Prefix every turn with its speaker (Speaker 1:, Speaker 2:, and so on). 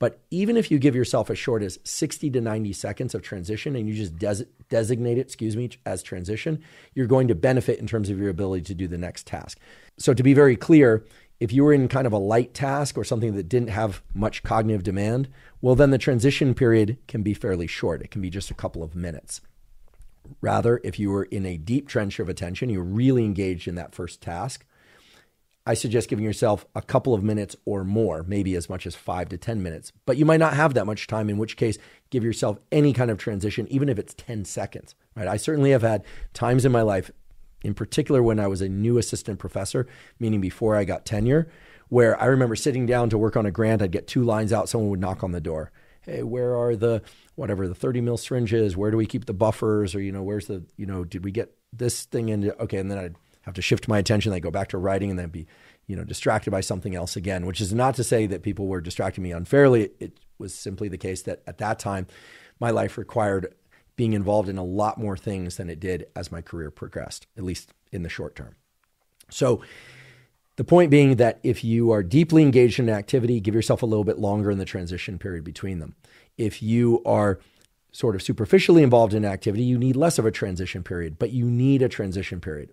Speaker 1: But even if you give yourself as short as 60 to 90 seconds of transition and you just des- designate it, excuse me, as transition, you're going to benefit in terms of your ability to do the next task. So to be very clear, if you were in kind of a light task or something that didn't have much cognitive demand, well, then the transition period can be fairly short. It can be just a couple of minutes. Rather, if you were in a deep trench of attention, you're really engaged in that first task, I suggest giving yourself a couple of minutes or more, maybe as much as five to 10 minutes. But you might not have that much time, in which case, give yourself any kind of transition, even if it's 10 seconds. Right? I certainly have had times in my life, in particular when I was a new assistant professor, meaning before I got tenure, where I remember sitting down to work on a grant, I'd get two lines out, someone would knock on the door. Hey, where are the whatever the 30 mil syringes? Where do we keep the buffers? Or, you know, where's the, you know, did we get this thing in? Okay. And then I'd have to shift my attention. I go back to writing and then be, you know, distracted by something else again, which is not to say that people were distracting me unfairly. It was simply the case that at that time, my life required being involved in a lot more things than it did as my career progressed, at least in the short term. So, the point being that if you are deeply engaged in an activity, give yourself a little bit longer in the transition period between them. If you are sort of superficially involved in an activity, you need less of a transition period, but you need a transition period.